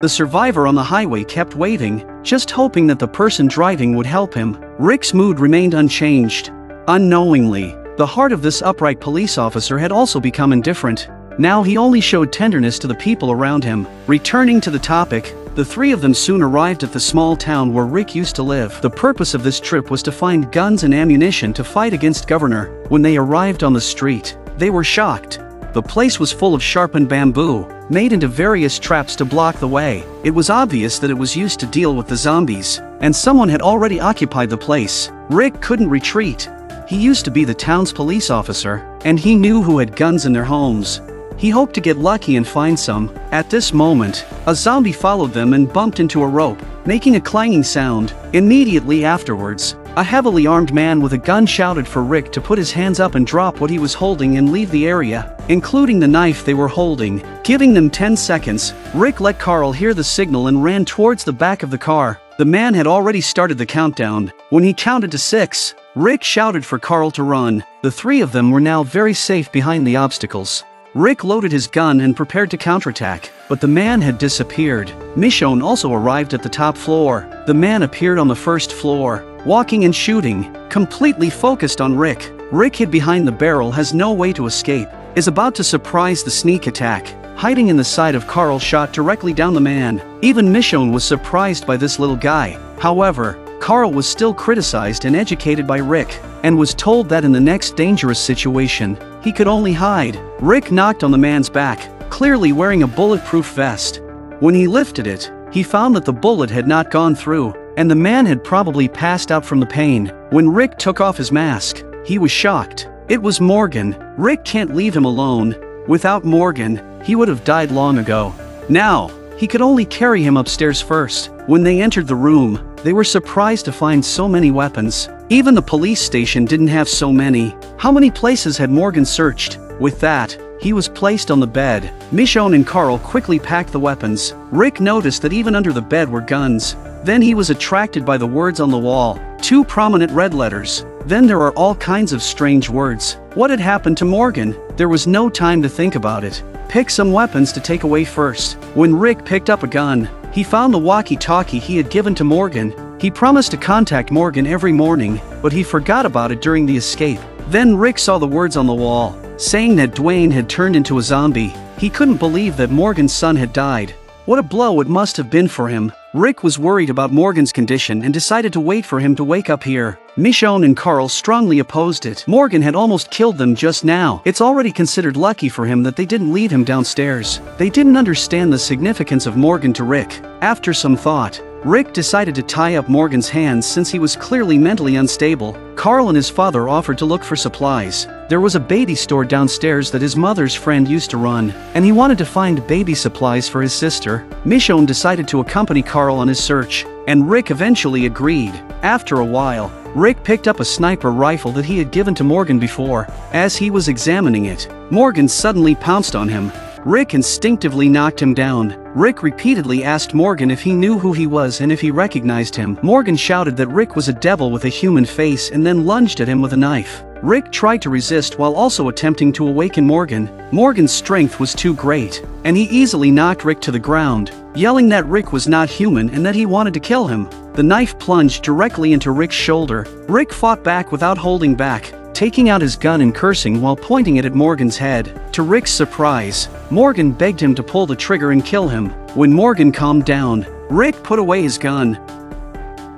The survivor on the highway kept waving, just hoping that the person driving would help him. Rick's mood remained unchanged. Unknowingly, the heart of this upright police officer had also become indifferent. Now he only showed tenderness to the people around him. Returning to the topic, the three of them soon arrived at the small town where Rick used to live. The purpose of this trip was to find guns and ammunition to fight against Governor. When they arrived on the street, they were shocked. The place was full of sharpened bamboo, made into various traps to block the way. It was obvious that it was used to deal with the zombies, and someone had already occupied the place. Rick couldn't retreat. He used to be the town's police officer, and he knew who had guns in their homes. He hoped to get lucky and find some. At this moment, a zombie followed them and bumped into a rope, making a clanging sound. Immediately afterwards, a heavily armed man with a gun shouted for Rick to put his hands up and drop what he was holding and leave the area, including the knife they were holding. Giving them 10 seconds, Rick let Carl hear the signal and ran towards the back of the car. The man had already started the countdown. When he counted to six, Rick shouted for Carl to run. The three of them were now very safe behind the obstacles. Rick loaded his gun and prepared to counterattack, but the man had disappeared. Michonne also arrived at the top floor. The man appeared on the first floor, walking and shooting, completely focused on Rick. Rick hid behind the barrel has no way to escape, is about to surprise the sneak attack. Hiding in the side of Carl shot directly down the man. Even Michonne was surprised by this little guy. However, Carl was still criticized and educated by Rick, and was told that in the next dangerous situation, he could only hide. Rick knocked on the man's back, clearly wearing a bulletproof vest. When he lifted it, he found that the bullet had not gone through, and the man had probably passed out from the pain. When Rick took off his mask, he was shocked. It was Morgan. Rick can't leave him alone. Without Morgan, he would have died long ago. Now, he could only carry him upstairs first. When they entered the room, they were surprised to find so many weapons. Even the police station didn't have so many. How many places had Morgan searched? With that, he was placed on the bed. Michonne and Carl quickly packed the weapons. Rick noticed that even under the bed were guns. Then he was attracted by the words on the wall. Two prominent red letters. Then there are all kinds of strange words. What had happened to Morgan? There was no time to think about it. Pick some weapons to take away first. When Rick picked up a gun, he found the walkie-talkie he had given to Morgan. He promised to contact Morgan every morning, but he forgot about it during the escape. Then Rick saw the words on the wall, saying that Duane had turned into a zombie. He couldn't believe that Morgan's son had died. What a blow it must have been for him. Rick was worried about Morgan's condition and decided to wait for him to wake up here. Michonne and Carl strongly opposed it. Morgan had almost killed them just now. It's already considered lucky for him that they didn't leave him downstairs. They didn't understand the significance of Morgan to Rick. After some thought, Rick decided to tie up Morgan's hands since he was clearly mentally unstable. Carl and his father offered to look for supplies. There was a baby store downstairs that his mother's friend used to run, and he wanted to find baby supplies for his sister. Michonne decided to accompany Carl on his search, and Rick eventually agreed. After a while, Rick picked up a sniper rifle that he had given to Morgan before. As he was examining it, Morgan suddenly pounced on him, Rick instinctively knocked him down. Rick repeatedly asked Morgan if he knew who he was and if he recognized him. Morgan shouted that Rick was a devil with a human face and then lunged at him with a knife. Rick tried to resist while also attempting to awaken Morgan. Morgan's strength was too great, and he easily knocked Rick to the ground, yelling that Rick was not human and that he wanted to kill him. The knife plunged directly into Rick's shoulder. Rick fought back without holding back, taking out his gun and cursing while pointing it at Morgan's head. To Rick's surprise, Morgan begged him to pull the trigger and kill him. When Morgan calmed down, Rick put away his gun.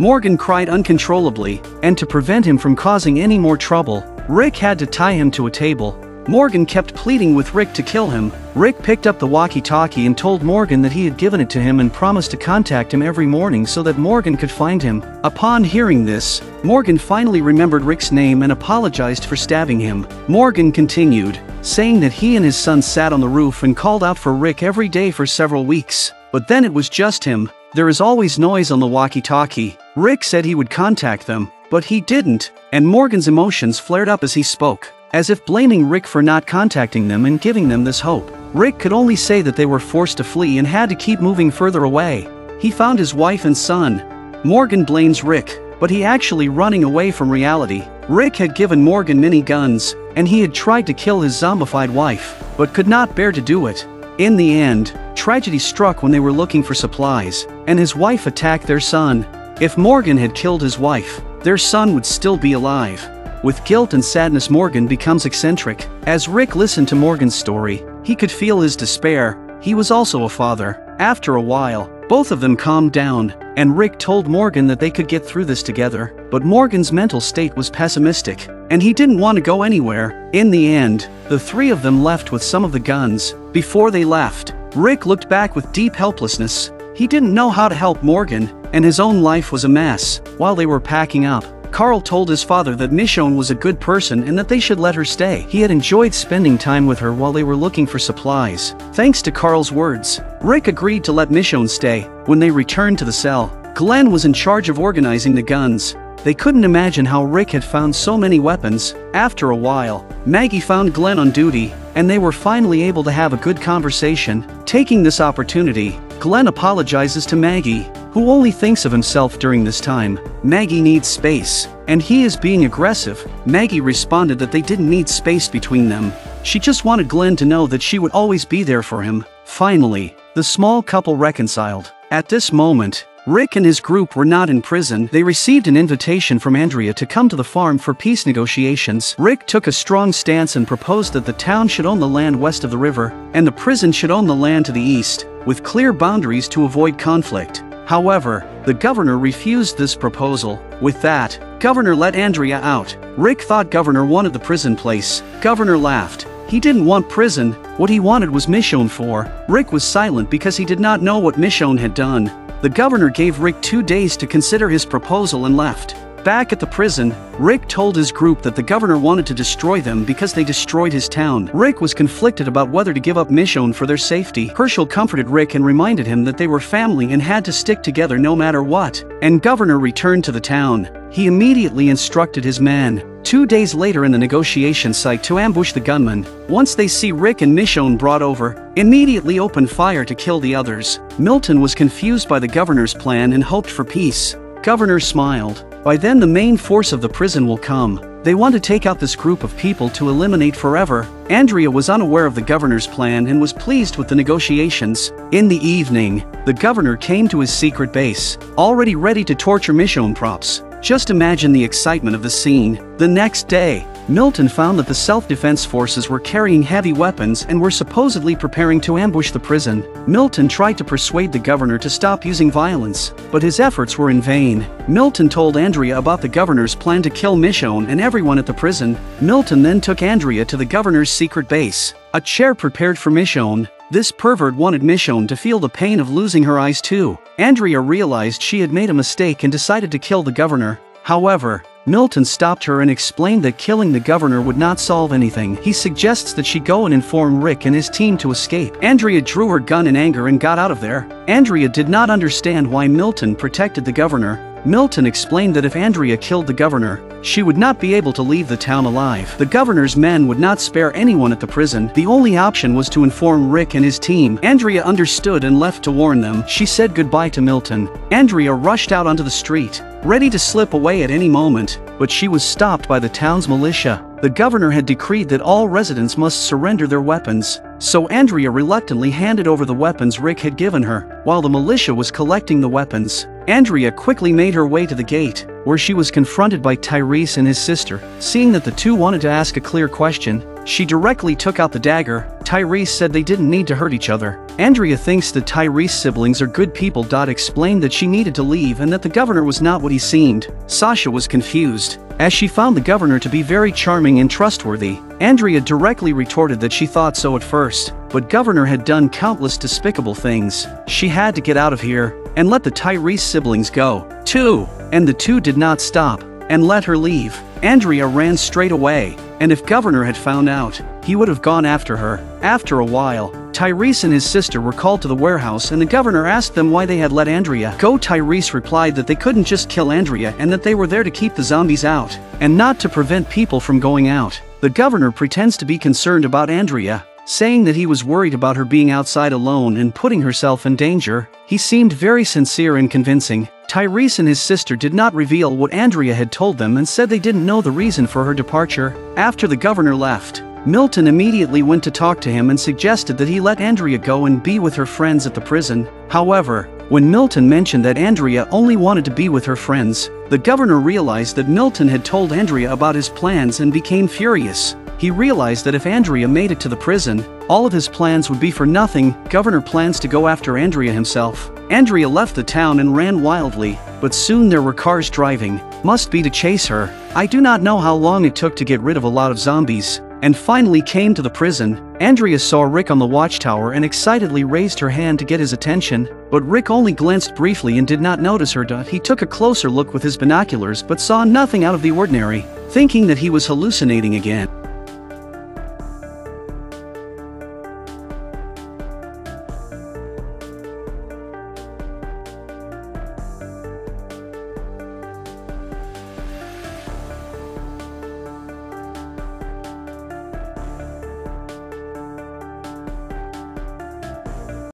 Morgan cried uncontrollably, and to prevent him from causing any more trouble, Rick had to tie him to a table. Morgan kept pleading with Rick to kill him. Rick picked up the walkie-talkie and told Morgan that he had given it to him and promised to contact him every morning so that Morgan could find him. Upon hearing this, Morgan finally remembered Rick's name and apologized for stabbing him. Morgan continued, saying that he and his son sat on the roof and called out for Rick every day for several weeks. But then it was just him. There is always noise on the walkie-talkie. Rick said he would contact them, but he didn't, and Morgan's emotions flared up as he spoke as if blaming Rick for not contacting them and giving them this hope. Rick could only say that they were forced to flee and had to keep moving further away. He found his wife and son. Morgan blames Rick, but he actually running away from reality. Rick had given Morgan many guns, and he had tried to kill his zombified wife, but could not bear to do it. In the end, tragedy struck when they were looking for supplies, and his wife attacked their son. If Morgan had killed his wife, their son would still be alive. With guilt and sadness Morgan becomes eccentric. As Rick listened to Morgan's story, he could feel his despair. He was also a father. After a while, both of them calmed down, and Rick told Morgan that they could get through this together. But Morgan's mental state was pessimistic, and he didn't want to go anywhere. In the end, the three of them left with some of the guns. Before they left, Rick looked back with deep helplessness. He didn't know how to help Morgan, and his own life was a mess. While they were packing up, Carl told his father that Michonne was a good person and that they should let her stay. He had enjoyed spending time with her while they were looking for supplies. Thanks to Carl's words, Rick agreed to let Michonne stay. When they returned to the cell, Glenn was in charge of organizing the guns. They couldn't imagine how Rick had found so many weapons. After a while, Maggie found Glenn on duty, and they were finally able to have a good conversation. Taking this opportunity, Glenn apologizes to Maggie, who only thinks of himself during this time. Maggie needs space, and he is being aggressive. Maggie responded that they didn't need space between them. She just wanted Glenn to know that she would always be there for him. Finally, the small couple reconciled. At this moment, Rick and his group were not in prison. They received an invitation from Andrea to come to the farm for peace negotiations. Rick took a strong stance and proposed that the town should own the land west of the river, and the prison should own the land to the east, with clear boundaries to avoid conflict. However, the governor refused this proposal. With that, governor let Andrea out. Rick thought governor wanted the prison place. Governor laughed. He didn't want prison, what he wanted was Michonne for. Rick was silent because he did not know what Michonne had done. The governor gave Rick two days to consider his proposal and left. Back at the prison, Rick told his group that the governor wanted to destroy them because they destroyed his town. Rick was conflicted about whether to give up Michonne for their safety. Hershel comforted Rick and reminded him that they were family and had to stick together no matter what. And governor returned to the town. He immediately instructed his men, two days later in the negotiation site to ambush the gunmen. Once they see Rick and Michonne brought over, immediately open fire to kill the others. Milton was confused by the governor's plan and hoped for peace. Governor smiled. By then the main force of the prison will come. They want to take out this group of people to eliminate forever. Andrea was unaware of the governor's plan and was pleased with the negotiations. In the evening, the governor came to his secret base, already ready to torture Michonne props. Just imagine the excitement of the scene. The next day, Milton found that the self-defense forces were carrying heavy weapons and were supposedly preparing to ambush the prison. Milton tried to persuade the governor to stop using violence, but his efforts were in vain. Milton told Andrea about the governor's plan to kill Michonne and everyone at the prison. Milton then took Andrea to the governor's secret base. A chair prepared for Michonne. This pervert wanted Michonne to feel the pain of losing her eyes too. Andrea realized she had made a mistake and decided to kill the governor. However, Milton stopped her and explained that killing the governor would not solve anything. He suggests that she go and inform Rick and his team to escape. Andrea drew her gun in anger and got out of there. Andrea did not understand why Milton protected the governor. Milton explained that if Andrea killed the governor, she would not be able to leave the town alive. The governor's men would not spare anyone at the prison. The only option was to inform Rick and his team. Andrea understood and left to warn them. She said goodbye to Milton. Andrea rushed out onto the street, ready to slip away at any moment, but she was stopped by the town's militia. The governor had decreed that all residents must surrender their weapons, so Andrea reluctantly handed over the weapons Rick had given her. While the militia was collecting the weapons, Andrea quickly made her way to the gate, where she was confronted by Tyrese and his sister. Seeing that the two wanted to ask a clear question, she directly took out the dagger. Tyrese said they didn't need to hurt each other. Andrea thinks the Tyrese siblings are good people. Dot Explained that she needed to leave and that the governor was not what he seemed. Sasha was confused, as she found the governor to be very charming and trustworthy. Andrea directly retorted that she thought so at first, but governor had done countless despicable things. She had to get out of here and let the Tyrese siblings go. 2. And the two did not stop and let her leave. Andrea ran straight away, and if Governor had found out, he would have gone after her. After a while, Tyrese and his sister were called to the warehouse and the governor asked them why they had let Andrea go. Tyrese replied that they couldn't just kill Andrea and that they were there to keep the zombies out, and not to prevent people from going out. The governor pretends to be concerned about Andrea, saying that he was worried about her being outside alone and putting herself in danger. He seemed very sincere and convincing. Tyrese and his sister did not reveal what Andrea had told them and said they didn't know the reason for her departure. After the governor left, Milton immediately went to talk to him and suggested that he let Andrea go and be with her friends at the prison. However, when Milton mentioned that Andrea only wanted to be with her friends, the governor realized that Milton had told Andrea about his plans and became furious. He realized that if Andrea made it to the prison, all of his plans would be for nothing. Governor plans to go after Andrea himself. Andrea left the town and ran wildly, but soon there were cars driving, must be to chase her. I do not know how long it took to get rid of a lot of zombies, and finally came to the prison. Andrea saw Rick on the watchtower and excitedly raised her hand to get his attention, but Rick only glanced briefly and did not notice her. He took a closer look with his binoculars but saw nothing out of the ordinary, thinking that he was hallucinating again.